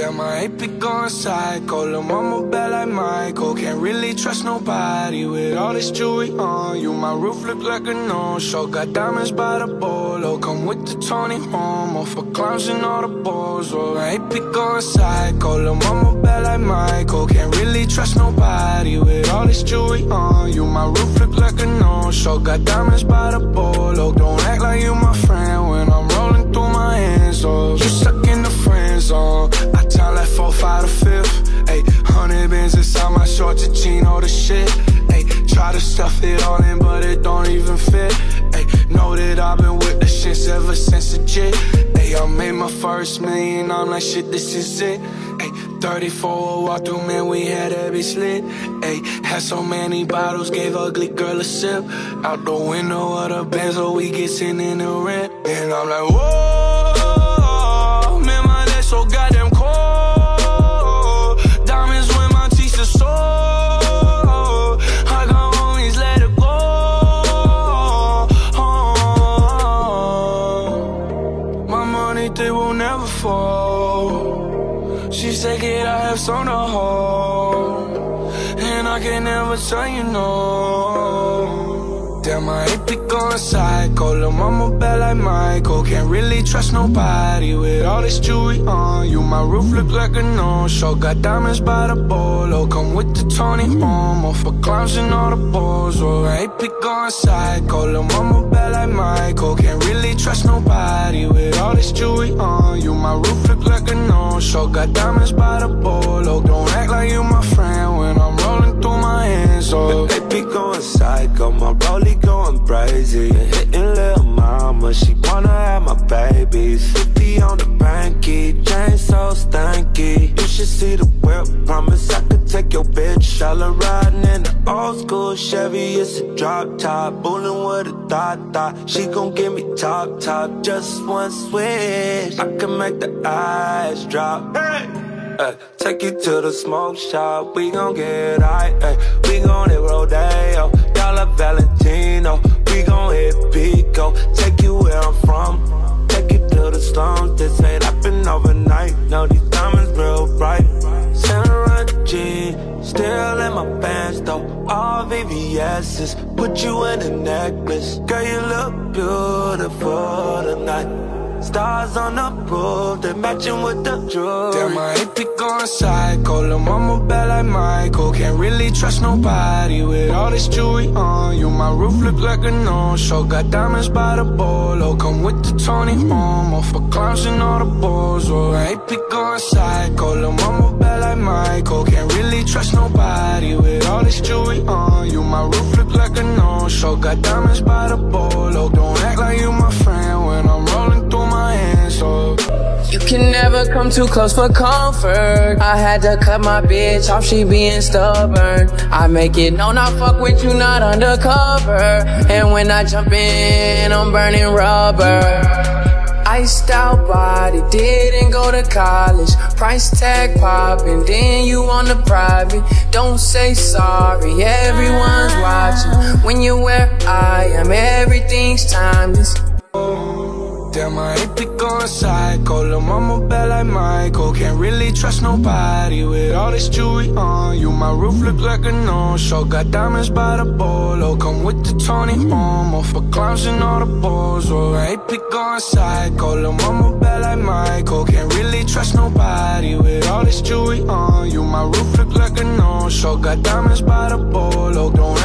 Damn, I ain't be going psycho. Lil' mama bad like Michael. Can't really trust nobody with all this jewelry on you. My roof look like a no-show. Got diamonds by the bolo. Come with the Tony Homo for clowns and all the balls. Oh, I ain't be going psycho. Lil' mama bad like Michael. Can't really trust nobody with all this jewelry on you. My roof look like a no-show. Got diamonds by the bolo. Don't act like you my friend when I'm rolling through my hands. Oh, you stuck in the friend zone. Five to fifth. Ayy, hundred bins inside my shorts, a jean, all the shit. Ayy, try to stuff it all in, but it don't even fit. Ayy, know that I've been with the shits ever since the jit. Ayy, I made my first million, I'm like, shit, this is it. Ayy, 34 walk through, man, we had every slit. Ayy, had so many bottles, gave ugly girl a sip. Out the window of the Benz, so we get sitting in the rent. And I'm like, whoa, man, my neck so goddamn She said, kid, I have some to hold. And I can never tell you no. Damn, I ain't be going psycho. Lil' mama bad like Michael. Can't really trust nobody with all this jewelry on you. My roof look like a no-show. Got diamonds by the bolo. Come with the Tony Homo for clowns and all the balls. Oh, I ain't be going psycho. Lil' mama bad like Michael. Can't really trust nobody with all this jewelry on you. My roof look like a no-show. Got diamonds by the bolo. Don't act like you my friend when I'm rolling through my hands. Oh, They be going psycho, my rollie going crazy. Hitting little mama, she wanna have my babies. 50 on the banky, chain so stanky. You should see the whip, promise I could take your bitch. All her riding in the old school Chevy, it's a drop top. Bullin' with a thought thought. She gon' give me top top, just one switch. I can make the eyes drop. Hey! Ay, take you to the smoke shop, we gon' get high, ay, we gon' hit Rodeo, Dolce Valentino, we gon' hit Pico, take you where I'm from, take you to the slums, this ain't happen overnight, no, these diamonds real bright, Jean, still in my pants though, all VVS's, put you in a necklace, girl you look beautiful tonight. Stars on the roof, they matching with the jewelry. Damn, ain't be going psycho. Lil' mama bad like Michael. Can't really trust nobody with all this jewelry on you. My roof look like a no-show. Got diamonds by the bolo. Come with the Tony Homo for clowns and all the balls. Oh, ain't be going psycho. Lil' mama bad like Michael. Can't really trust nobody with all this jewelry on you. My roof look like a no-show. Got diamonds by the bolo. Don't act like you can never come too close for comfort. I had to cut my bitch off, she being stubborn. I make it known I fuck with you, not undercover. And when I jump in, I'm burning rubber. Iced out body, didn't go to college. Price tag popping, then you on the private. Don't say sorry, everyone's watching. When you're where I am, everything's timeless. Damn, I ain't be going psycho. Lil' mama bad like Michael. Can't really trust nobody with all this jewelry on you. My roof look like a no-show. Got diamonds by the bolo. Come with the Tony Homo for clowns and all the balls. Oh, I ain't be going psycho. Lil' mama bad like Michael. Can't really trust nobody with all this jewelry on you. My roof look like a no-show. Got diamonds by the bolo. Don't